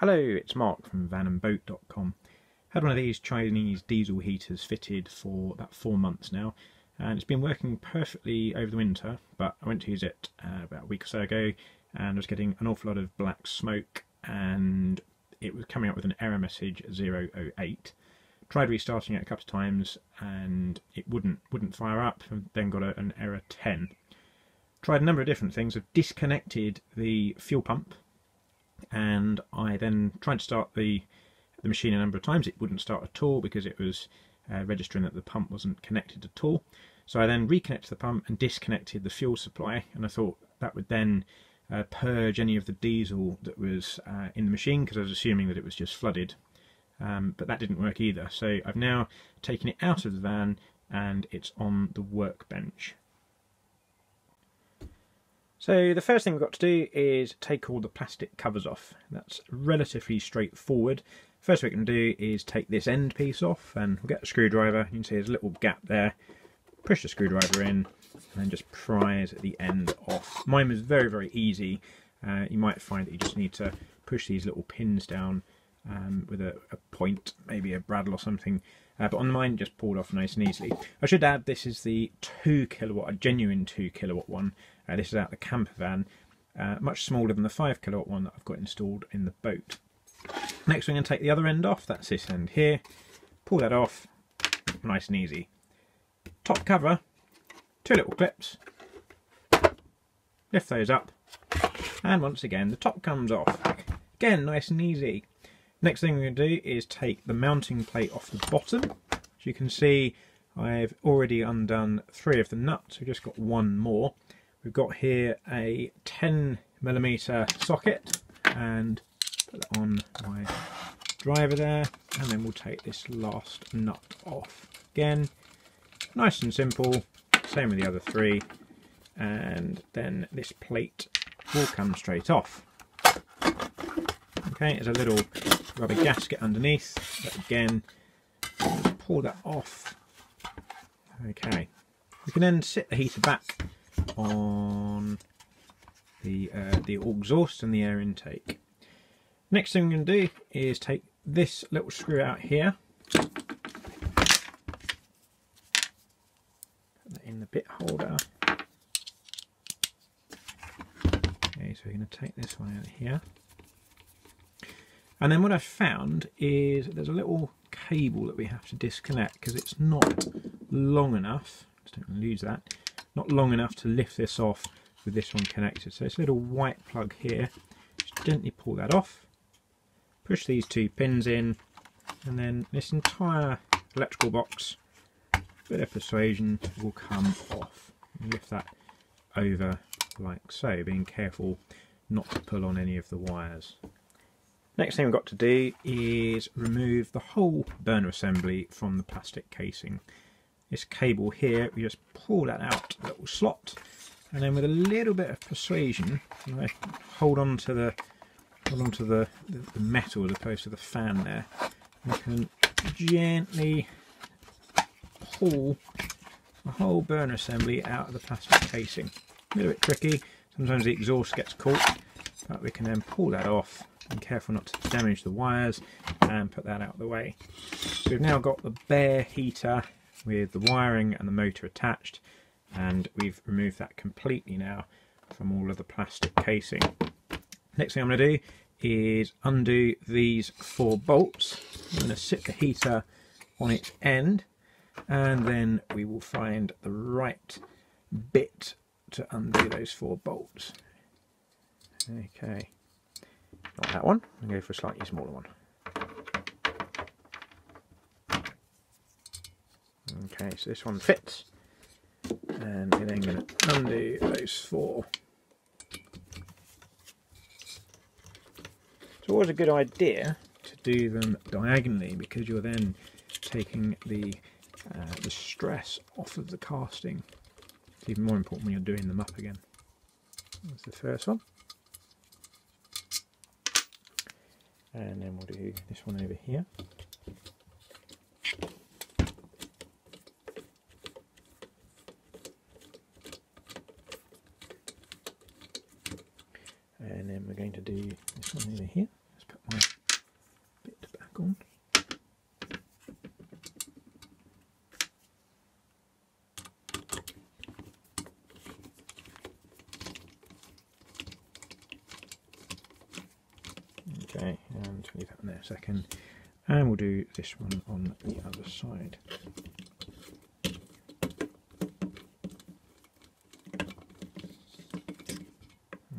Hello, it's Mark from vanandboat.com. Had one of these Chinese diesel heaters fitted for about four months now, and it's been working perfectly over the winter, but I went to use it uh, about a week or so ago and I was getting an awful lot of black smoke and it was coming up with an error message 008. Tried restarting it a couple of times and it wouldn't wouldn't fire up and then got a, an error 10. Tried a number of different things. I've disconnected the fuel pump and I then tried to start the the machine a number of times. It wouldn't start at all because it was uh, registering that the pump wasn't connected at all. So I then reconnected the pump and disconnected the fuel supply, and I thought that would then uh, purge any of the diesel that was uh, in the machine because I was assuming that it was just flooded. Um, but that didn't work either. So I've now taken it out of the van and it's on the workbench. So the first thing we've got to do is take all the plastic covers off. That's relatively straightforward. First thing we can do is take this end piece off and we'll get a screwdriver. You can see there's a little gap there. Push the screwdriver in and then just prise the end off. Mine was very, very easy. Uh, you might find that you just need to push these little pins down um, with a, a, point, maybe a bradawl or something. Uh, but on mine, just pulled off nice and easily. I should add, this is the 2 kilowatt, a genuine 2 kilowatt one. Uh, this is out the camper van, uh, much smaller than the 5 kilowatt one that I've got installed in the boat. Next, we're going to take the other end off. That's this end here. Pull that off, nice and easy. Top cover, two little clips. Lift those up, and once again, the top comes off. Again, nice and easy. Next thing we're going to do is take the mounting plate off the bottom. As you can see, I've already undone three of the nuts. We've just got one more. We've got here a 10 millimeter socket and put that on my driver there and then we'll take this last nut off. Again, nice and simple, same with the other three and then this plate will come straight off. Okay, there's a little rubber gasket underneath, but again, pull that off. Okay, we can then sit the heater back on the uh, the exhaust and the air intake. Next thing we're going to do is take this little screw out here. Put that in the bit holder. Okay, so we're going to take this one out here. And then what I've found is there's a little cable that we have to disconnect because it's not long enough. Just don't lose that not long enough to lift this off with this one connected. So it's a little white plug here. Just gently pull that off. Push these two pins in and then this entire electrical box, a bit of persuasion, will come off. lift that over like so, being careful not to pull on any of the wires. Next thing we've got to do is remove the whole burner assembly from the plastic casing this cable here, we just pull that out a little slot, and then with a little bit of persuasion, I hold on to the hold on to the, the, the metal as opposed to the fan there. We can gently pull the whole burner assembly out of the plastic casing. A little bit tricky, sometimes the exhaust gets caught, but we can then pull that off and careful not to damage the wires and put that out of the way. So we've now got the bare heater with the wiring and the motor attached and we've removed that completely now from all of the plastic casing. Next thing I'm going to do is undo these four bolts. I'm going to sit the heater on its end and then we will find the right bit to undo those four bolts. Okay, not that one, I'm going to go for a slightly smaller one. Okay, so this one fits. And then going to undo those four. It's always a good idea to do them diagonally because you're then taking the uh, the stress off of the casting. It's even more important when you're doing them up again. That's the first one. and then we'll do this one over here. And then we're going to do this one over here. Let's put my bit back on. Okay and leave that in there a second. And we'll do this one on the other side.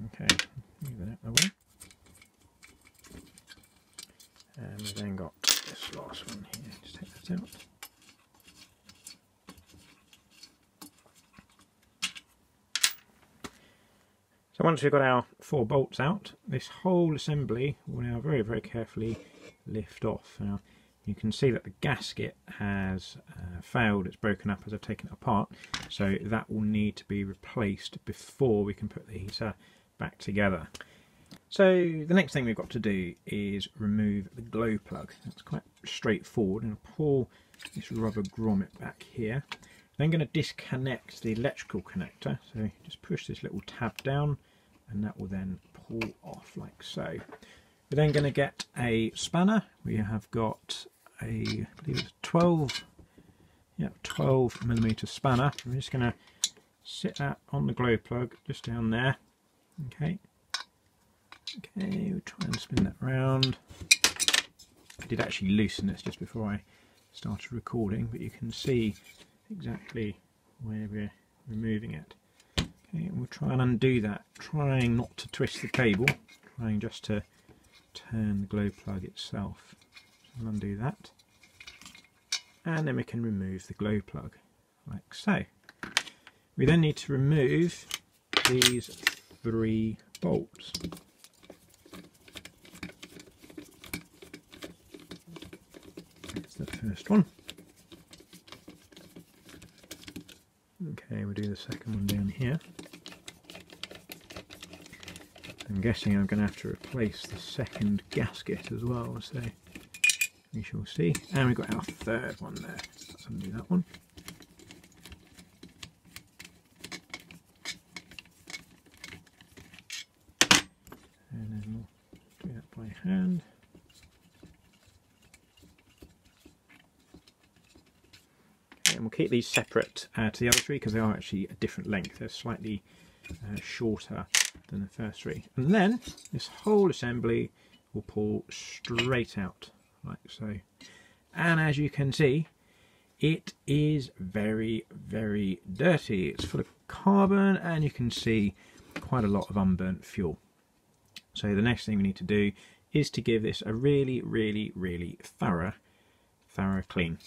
Okay, move that out the way. And we've then got this last one here. Just take that out. So once we've got our four bolts out, this whole assembly will now very, very carefully lift off. Now you can see that the gasket has uh, failed, it's broken up as I've taken it apart, so that will need to be replaced before we can put the heater back together. So the next thing we've got to do is remove the glow plug. That's quite straightforward. and pull this rubber grommet back here. Then going to disconnect the electrical connector. So just push this little tab down and that will then pull off like so. We're then going to get a spanner. We have got a, I believe it's 12, yeah, 12 millimeter spanner. I'm just going to sit that on the glow plug just down there. Okay. Okay, we'll try and spin that round. I did actually loosen this just before I started recording, but you can see exactly where we're removing it. Okay, we'll try and undo that, trying not to twist the cable, trying just to turn the glow plug itself. So will undo that. And then we can remove the glow plug, like so. We then need to remove these three bolts. That's the first one. Okay, we'll do the second one down here. I'm guessing I'm going to have to replace the second gasket as well, so we shall see. And we've got our third one there. Let's undo that one. And then we'll do that by hand. and we'll keep these separate uh, to the other three because they are actually a different length. They're slightly uh, shorter than the first three. And then this whole assembly will pull straight out like so. And as you can see, it is very, very dirty. It's full of carbon and you can see quite a lot of unburnt fuel. So the next thing we need to do is to give this a really, really, really thorough, thorough clean.